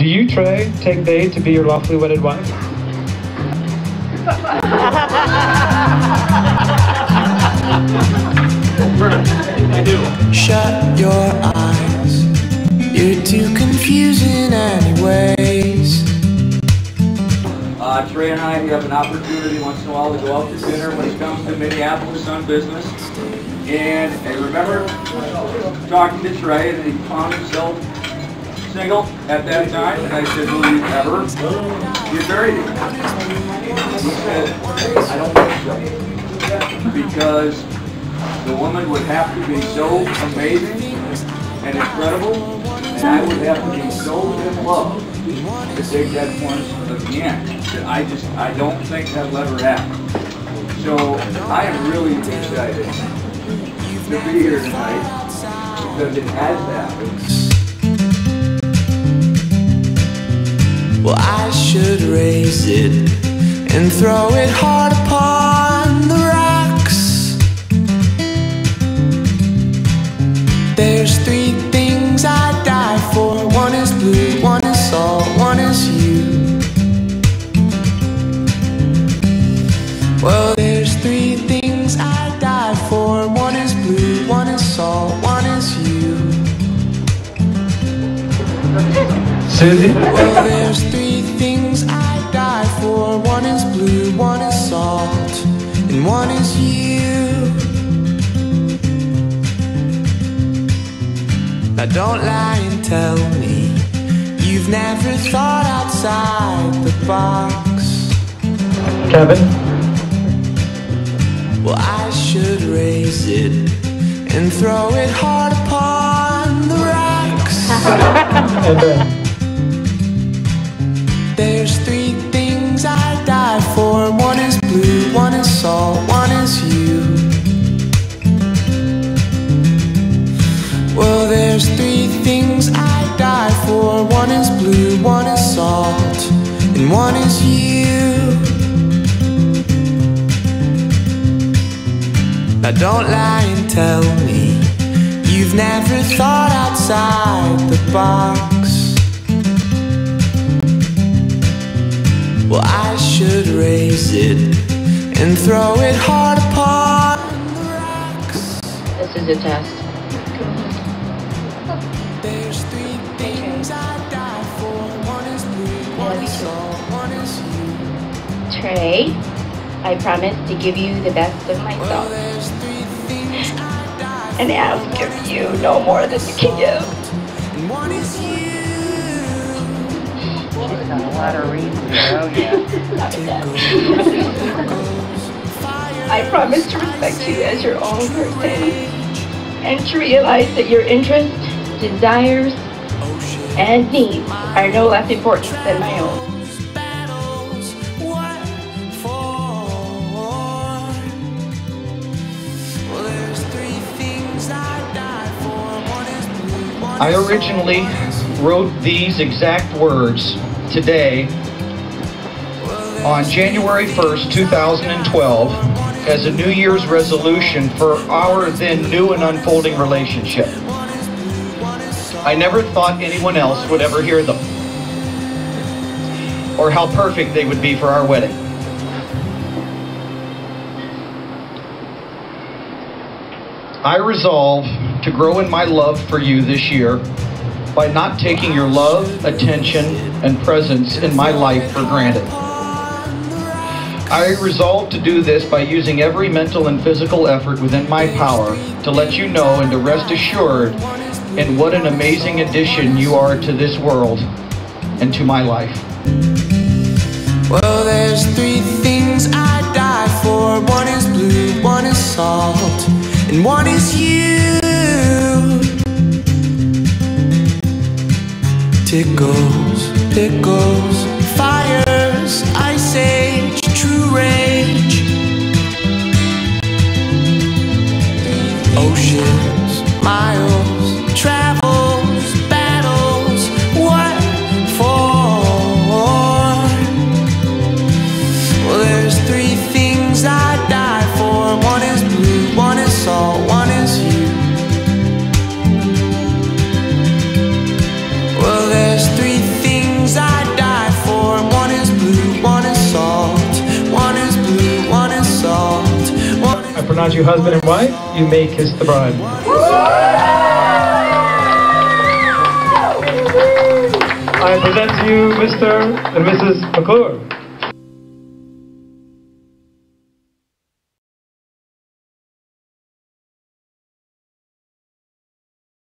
Do you, Trey, take Bay to be your lawfully wedded wife? I do. Shut your eyes. You're too confusing, anyways. Uh, Trey and I we have an opportunity once in a while to go out to dinner when it comes to Minneapolis on business. And I remember talking to Trey, and he found himself single at that time. And I said, "Will you ever get married?" He said, "I don't think so, because the woman would have to be so amazing and incredible, and I would have to be so in love to take that once again. That I just, I don't think that'll ever happen. So I am really excited to be here tonight because it has happened. Well, I should raise it and throw it hard upon the rocks. There's three things I'd die for one is blue, one is salt, one is you. Well, there's three things I'd die for one is blue, one is salt, one is you. Susie? Well, one is you. Now don't lie and tell me you've never thought outside the box. Kevin? Well, I should raise it and throw it hard upon the rocks. There's three things I die for. One is blue, one is salt, One is blue, one is salt, and one is you. Now don't lie and tell me you've never thought outside the box. Well, I should raise it and throw it hard upon the rocks. This is a test. Trey, I promise to give you the best of myself there's I die and ask of you no more than you can give. One is you. Got a lot of reasons. Oh, yeah. I promise to respect you as your own person and to realize that your interests, desires, and needs are no less important than my own. I originally wrote these exact words today on January 1st, 2012, as a New Year's resolution for our then new and unfolding relationship. I never thought anyone else would ever hear them, or how perfect they would be for our wedding. I resolve to grow in my love for you this year by not taking your love, attention, and presence in my life for granted. I resolve to do this by using every mental and physical effort within my power to let you know and to rest assured in what an amazing addition you are to this world and to my life. Well, there's three things I die for. One is blue, one is salt, and one is you. Tickles, pickles, pronounce you husband and wife, you may kiss the bride. I present to you Mr. and Mrs. McClure.